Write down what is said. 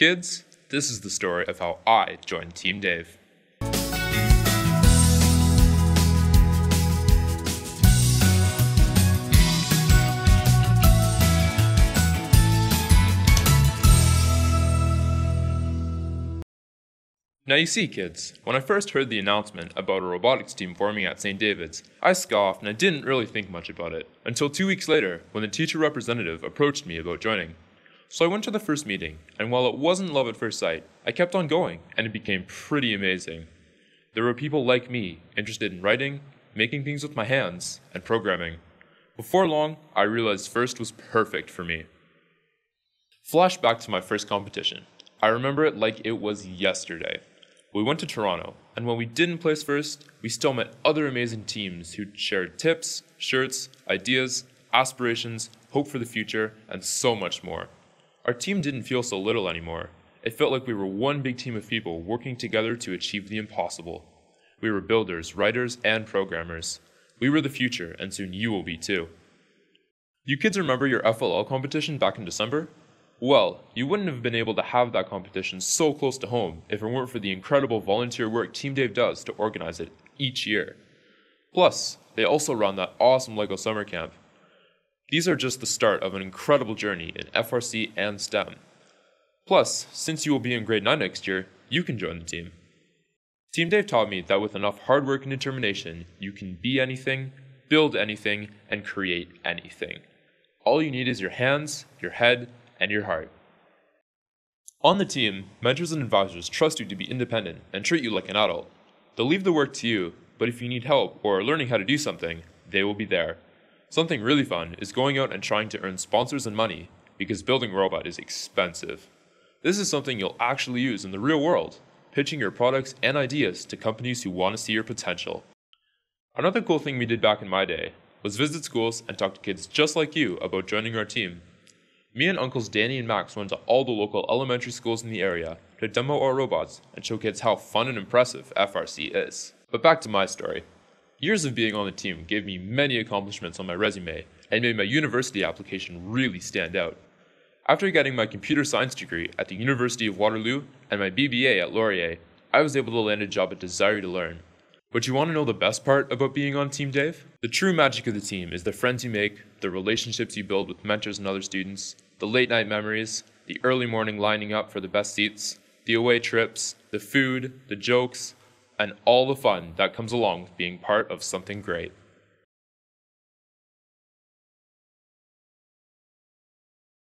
Kids, this is the story of how I joined Team Dave. Now, you see, kids, when I first heard the announcement about a robotics team forming at St. David's, I scoffed and I didn't really think much about it until two weeks later when the teacher representative approached me about joining. So I went to the first meeting, and while it wasn't love at first sight, I kept on going and it became pretty amazing. There were people like me interested in writing, making things with my hands, and programming. Before long, I realized FIRST was perfect for me. Flash back to my first competition. I remember it like it was yesterday. We went to Toronto, and when we didn't place first, we still met other amazing teams who shared tips, shirts, ideas, aspirations, hope for the future, and so much more. Our team didn't feel so little anymore. It felt like we were one big team of people working together to achieve the impossible. We were builders, writers, and programmers. We were the future, and soon you will be too. You kids remember your FLL competition back in December? Well, you wouldn't have been able to have that competition so close to home if it weren't for the incredible volunteer work Team Dave does to organize it each year. Plus, they also run that awesome LEGO summer camp. These are just the start of an incredible journey in FRC and STEM. Plus, since you will be in grade 9 next year, you can join the team. Team Dave taught me that with enough hard work and determination, you can be anything, build anything, and create anything. All you need is your hands, your head, and your heart. On the team, mentors and advisors trust you to be independent and treat you like an adult. They'll leave the work to you, but if you need help or are learning how to do something, they will be there. Something really fun is going out and trying to earn sponsors and money because building a robot is expensive. This is something you'll actually use in the real world, pitching your products and ideas to companies who want to see your potential. Another cool thing we did back in my day was visit schools and talk to kids just like you about joining our team. Me and uncles Danny and Max went to all the local elementary schools in the area to demo our robots and show kids how fun and impressive FRC is. But back to my story. Years of being on the team gave me many accomplishments on my resume and made my university application really stand out. After getting my computer science degree at the University of Waterloo and my BBA at Laurier, I was able to land a job at Desire2Learn, but you want to know the best part about being on Team Dave? The true magic of the team is the friends you make, the relationships you build with mentors and other students, the late night memories, the early morning lining up for the best seats, the away trips, the food, the jokes, and all the fun that comes along with being part of something great.